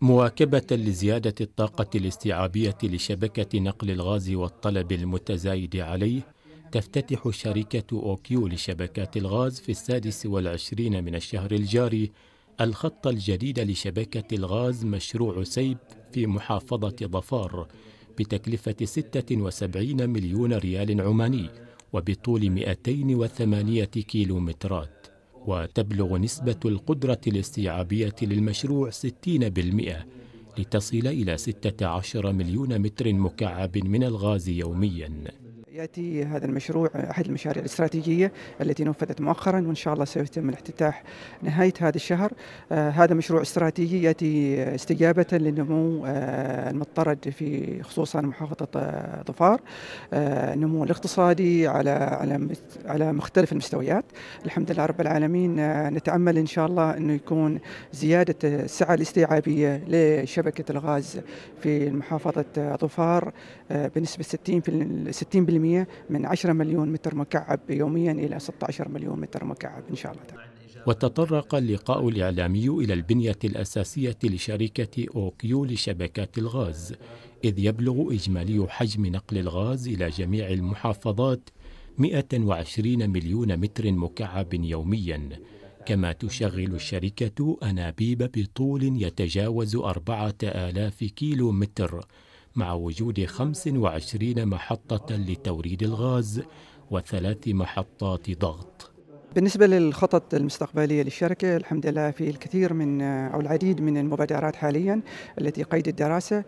مواكبة لزيادة الطاقة الاستيعابية لشبكة نقل الغاز والطلب المتزايد عليه تفتتح شركة أوكيو لشبكات الغاز في السادس والعشرين من الشهر الجاري الخط الجديد لشبكة الغاز مشروع سيب في محافظة ظفار بتكلفة 76 مليون ريال عماني وبطول 208 كيلومترات. وتبلغ نسبة القدرة الاستيعابية للمشروع 60% لتصل إلى 16 مليون متر مكعب من الغاز يومياً. يأتي هذا المشروع أحد المشاريع الاستراتيجية التي نفذت مؤخرا وإن شاء الله سيتم الافتتاح نهاية هذا الشهر. آه هذا مشروع استراتيجي يأتي استجابة للنمو آه المضطرد في خصوصا محافظة آه ظفار. النمو الاقتصادي على على على مختلف المستويات. الحمد لله رب العالمين نتأمل إن شاء الله إنه يكون زيادة السعة الاستيعابية لشبكة الغاز في محافظة ظفار بنسبة 60% 60% من 10 مليون متر مكعب يوميا إلى 16 مليون متر مكعب إن شاء الله تعالى. وتطرق اللقاء الإعلامي إلى البنية الأساسية لشركة أوكيو لشبكات الغاز إذ يبلغ إجمالي حجم نقل الغاز إلى جميع المحافظات 120 مليون متر مكعب يوميا. كما تشغل الشركة أنابيب بطول يتجاوز أربعة آلاف كيلو متر. مع وجود 25 محطة لتوريد الغاز وثلاث محطات ضغط. بالنسبة للخطط المستقبلية للشركة الحمد لله في الكثير من أو العديد من المبادرات حاليا التي قيد الدراسة.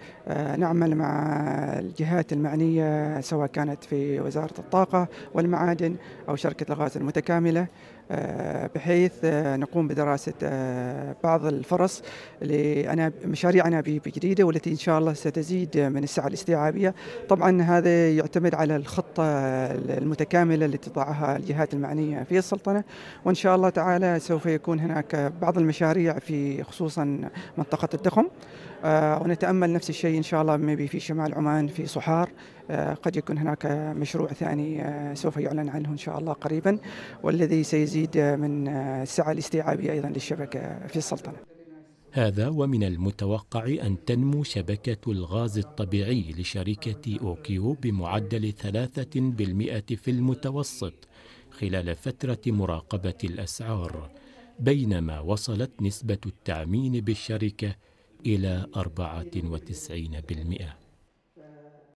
نعمل مع الجهات المعنية سواء كانت في وزارة الطاقة والمعادن أو شركة الغاز المتكاملة. بحيث نقوم بدراسة بعض الفرص لمشاريع أنابيب جديدة والتي إن شاء الله ستزيد من السعة الاستيعابية. طبعا هذا يعتمد على الخطة المتكاملة التي تضعها الجهات المعنية في السلطنة. وإن شاء الله تعالى سوف يكون هناك بعض المشاريع في خصوصا منطقة الدخم ونتأمل نفس الشيء إن شاء الله في شمال عمان في صحار. قد يكون هناك مشروع ثاني سوف يعلن عنه إن شاء الله قريبا. والذي سيزيد من السعة الاستيعابية أيضا للشبكة في السلطنة. هذا ومن المتوقع أن تنمو شبكة الغاز الطبيعي لشركة أوكيو بمعدل ثلاثة بالمئة في المتوسط خلال فترة مراقبة الأسعار بينما وصلت نسبة التعمين بالشركة إلى 94%